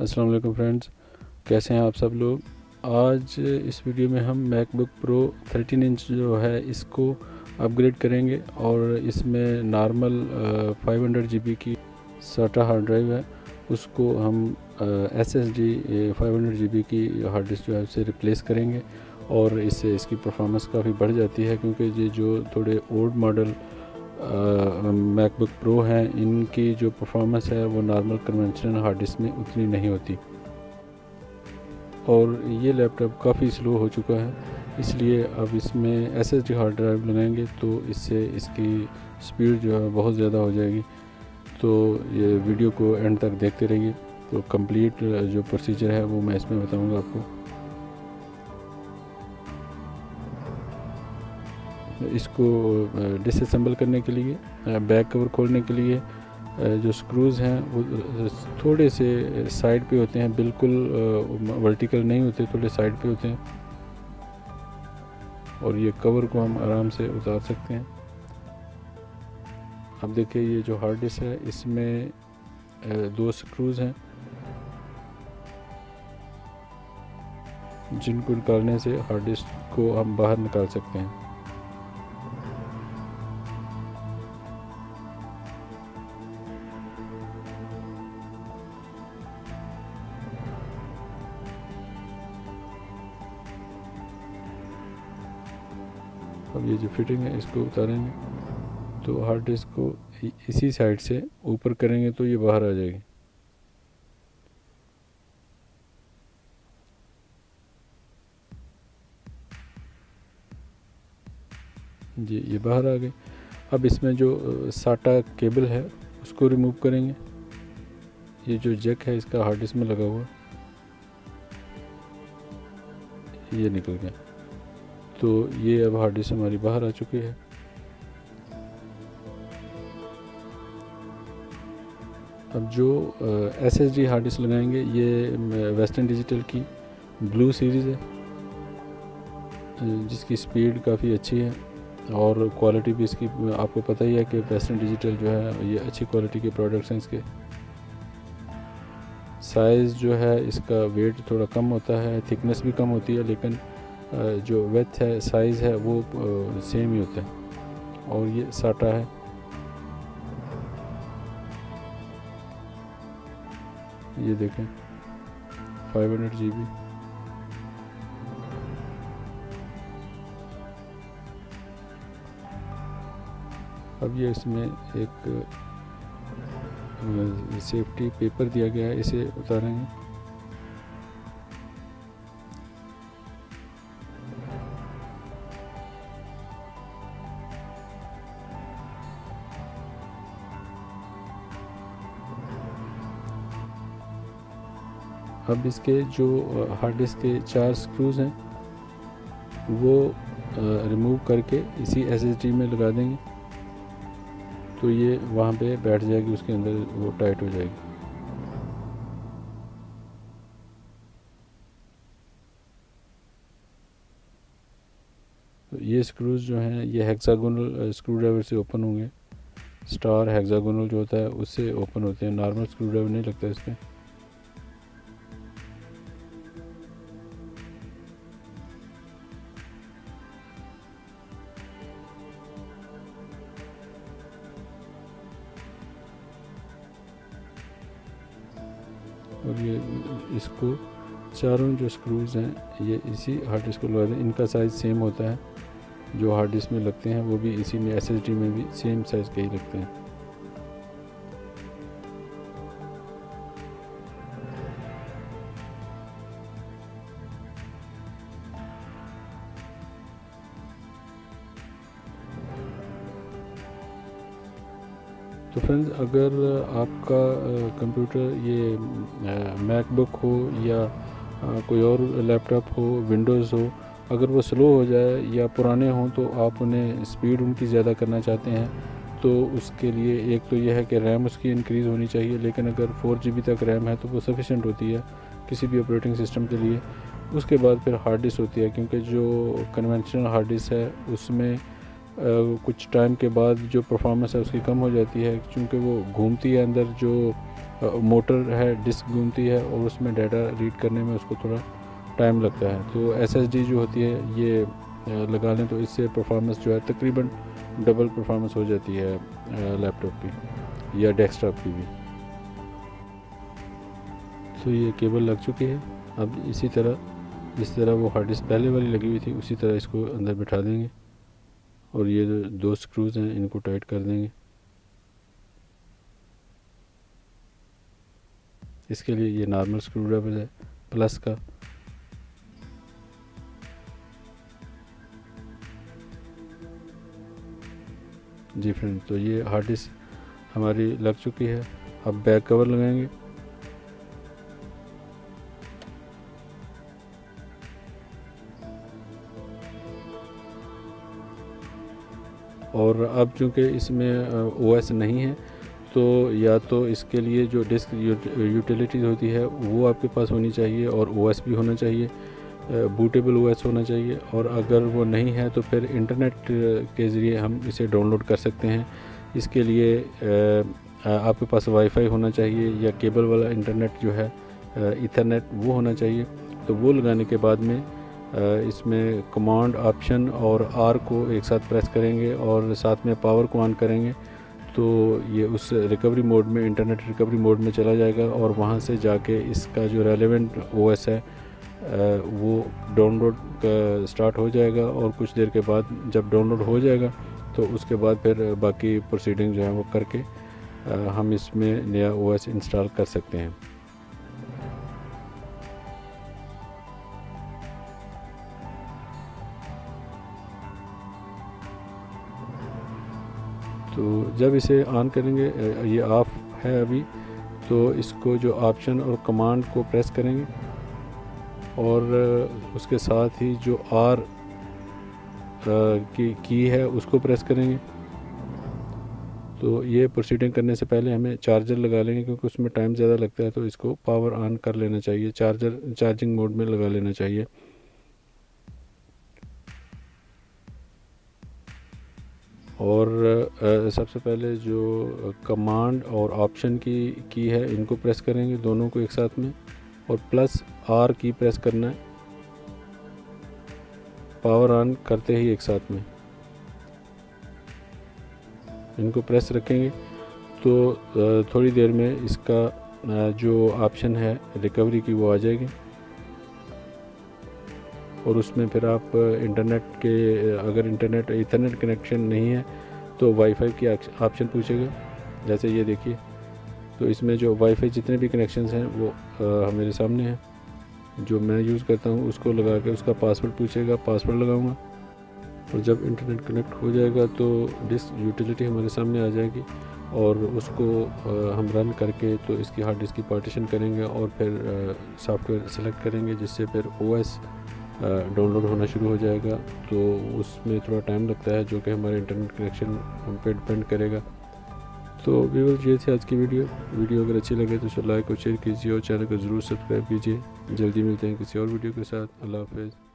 अस्सलाम वालेकुम फ्रेंड्स, कैसे हैं आप सब लोग? आज इस वीडियो में हम मैकबुक प्रो 13 इंच जो है, इसको अपग्रेड करेंगे और इसमें नॉर्मल 500 हंड्रेड की साटा हार्ड ड्राइव है। उसको हम S S D five hundred की हार्ड डिस्क जो है, उसे रिप्लेस करेंगे और इससे इसकी परफॉर्मेंस काफ़ी बढ़ जाती है क्योंकि ये जो थोड़े ओल्ड मॉडल मैकबुक प्रो हैं, इनकी जो परफॉर्मेंस है, वो नॉर्मल कन्वेंशनल हार्ड डिस्क में उतनी नहीं होती। और ये लैपटॉप काफ़ी स्लो हो चुका है, इसलिए अब इसमें S S D hard drive लगाएँगे तो इससे इसकी स्पीड जो है बहुत ज़्यादा हो जाएगी। तो ये वीडियो को एंड तक देखते रहिए। तो कंप्लीट जो प्रोसीजर है वो मैं इसमें बताऊँगा आपको। इसको डिसम्बल करने के लिए बैक कवर खोलने के लिए जो स्क्रूज़ हैं, वो थोड़े से साइड पे होते हैं, बिल्कुल वर्टिकल नहीं होते, थोड़े साइड पे होते हैं। और ये कवर को हम आराम से उतार सकते हैं। अब देखिए, ये जो हार्ड डिस्क है, इसमें दो स्क्रूज़ हैं। जिनको निकालने से हार्ड डिस्क को हम बाहर निकाल सकते हैं। अब ये जो फिटिंग है, इसको उतारेंगे। तो हार्ड डिस्क को इसी साइड से ऊपर करेंगे तो ये बाहर आ जाएगी। जी, ये बाहर आ गई। अब इसमें जो साटा केबल है, उसको रिमूव करेंगे। ये जो जैक है, इसका हार्ड डिस्क में लगा हुआ। ये निकल गया। तो ये अब हार्ड डिस्क हमारी बाहर आ चुकी है। अब जो S S D hard disk लगाएँगे, ये वेस्टर्न डिजिटल की ब्लू सीरीज़ है जिसकी स्पीड काफ़ी अच्छी है और क्वालिटी भी इसकी, आपको पता ही है कि वेस्टर्न डिजिटल जो है, ये अच्छी क्वालिटी के प्रोडक्ट्स हैं इसके। साइज़ जो है, इसका वेट थोड़ा कम होता है थिकनेस भी कम होती है, लेकिन जो वेथ है साइज़ है, वो सेम ही होता है। और ये साटा है। ये देखें 500 हंड्रेड जी बी अब ये इसमें एक सेफ्टी पेपर दिया गया है, इसे उतारेंगे। अब इसके जो हार्ड डिस्क के चार स्क्रूज़ हैं, वो रिमूव करके इसी एसएसडी में लगा देंगे। तो ये वहाँ पे बैठ जाएगी, उसके अंदर वो टाइट हो जाएगी। तो ये स्क्रूज जो हैं, ये हेक्सागोनल स्क्रू ड्राइवर से ओपन होंगे। स्टार हेक्सागोनल जो होता है, उससे ओपन होते हैं। नॉर्मल स्क्रू ड्राइवर नहीं लगता इस और ये इसको चारों जो स्क्रूज़ हैं, ये इसी हार्ड डिस्क को लगा हैं। इनका साइज़ सेम होता है, जो हार्ड डिस्क में लगते हैं, वो भी इसी में एस में भी सेम साइज़ के ही लगते हैं। तो फ्रेंड्स अगर आपका कंप्यूटर ये मैकबुक हो या कोई और लैपटॉप हो विंडोज़ हो, अगर वो स्लो हो जाए या पुराने हों तो आप उन्हें स्पीड उनकी ज़्यादा करना चाहते हैं। तो उसके लिए एक तो यह है कि रैम उसकी इंक्रीज़ होनी चाहिए, लेकिन अगर फोर जी तक रैम है तो वो सफिशेंट होती है किसी भी ऑपरेटिंग सिस्टम के लिए। उसके बाद फिर हार्ड डिस्क होती है, क्योंकि जो कन्वेंशनल हार्ड डिस्क है, उसमें कुछ टाइम के बाद जो परफॉर्मेंस है उसकी कम हो जाती है, क्योंकि वो घूमती है अंदर जो मोटर है डिस्क घूमती है और उसमें डाटा रीड करने में उसको थोड़ा टाइम लगता है। तो SSD जो होती है, ये लगा लें तो इससे परफॉर्मेंस जो है तकरीबन डबल परफॉर्मेंस हो जाती है लैपटॉप की या डेस्कटॉप की भी। तो ये केबल लग चुकी है। अब इसी तरह, जिस तरह वो हार्ड डिस्क पहले वाली लगी हुई थी, उसी तरह इसको अंदर बिठा देंगे। और ये दो स्क्रूज़ हैं, इनको टाइट कर देंगे। इसके लिए ये नॉर्मल स्क्रू ड्राइवर है प्लस का। जी फ्रेंड तो ये हार्ड डिस्क हमारी लग चुकी है। अब बैक कवर लगाएँगे। और अब चूँकि इसमें ओएस नहीं है तो या तो इसके लिए जो डिस्क यूटिलिटीज़ होती है, वो आपके पास होनी चाहिए और ओएस भी होना चाहिए बूटेबल ओएस होना चाहिए और अगर वो नहीं है तो फिर इंटरनेट के ज़रिए हम इसे डाउनलोड कर सकते हैं। इसके लिए आपके पास वाईफाई होना चाहिए या केबल वाला इंटरनेट जो है इथरनेट वो होना चाहिए। तो वो लगाने के बाद में इसमें कमांड ऑप्शन और आर को एक साथ प्रेस करेंगे और साथ में पावर को ऑन करेंगे तो ये उस रिकवरी मोड में इंटरनेट रिकवरी मोड में चला जाएगा और वहाँ से जाके इसका जो रेलेवेंट ओएस है वो डाउनलोड स्टार्ट हो जाएगा और कुछ देर के बाद जब डाउनलोड हो जाएगा तो उसके बाद फिर बाकी प्रोसीडिंग जो है वो करके हम इसमें नया ओएस इंस्टॉल कर सकते हैं। तो जब इसे ऑन करेंगे ये ऑफ़ है अभी तो इसको जो ऑप्शन और कमांड को प्रेस करेंगे और उसके साथ ही जो आर की की है उसको प्रेस करेंगे। तो ये प्रोसीडिंग करने से पहले हमें चार्जर लगा लेंगे क्योंकि उसमें टाइम ज़्यादा लगता है तो इसको पावर ऑन कर लेना चाहिए चार्जर चार्जिंग मोड में लगा लेना चाहिए। और सबसे पहले जो कमांड और ऑप्शन की की है, इनको प्रेस करेंगे दोनों को एक साथ में और प्लस आर की प्रेस करना है। पावर ऑन करते ही एक साथ में। इनको प्रेस रखेंगे। तो थोड़ी देर में इसका जो ऑप्शन है रिकवरी की वो आ जाएगी। और उसमें फिर आप इंटरनेट के अगर इंटरनेट इथरनेट कनेक्शन नहीं है तो वाईफाई की ऑप्शन पूछेगा। जैसे ये देखिए तो इसमें जो वाईफाई जितने भी कनेक्शन हैं वो आ, मेरे सामने हैं। जो मैं यूज़ करता हूँ उसको लगा के उसका पासवर्ड पूछेगा पासवर्ड लगाऊँगा। और जब इंटरनेट कनेक्ट हो जाएगा तो डिस्क यूटिलिटी हमारे सामने आ जाएगी और उसको हम रन करके तो इसकी हार्ड डिस्क की पार्टीशन करेंगे और फिर सॉफ्टवेयर सेलेक्ट करेंगे जिससे फिर ओएस डाउनलोड होना शुरू हो जाएगा तो उसमें थोड़ा टाइम लगता है जो कि हमारे इंटरनेट कनेक्शन हम पे डिपेंड करेगा। तो व्यूवर्स ये थी आज की वीडियो वीडियो अगर अच्छी लगे तो लाइक और शेयर कीजिए और चैनल को ज़रूर सब्सक्राइब कीजिए। जल्दी मिलते हैं किसी और वीडियो के साथ। अल्लाह हाफिज़।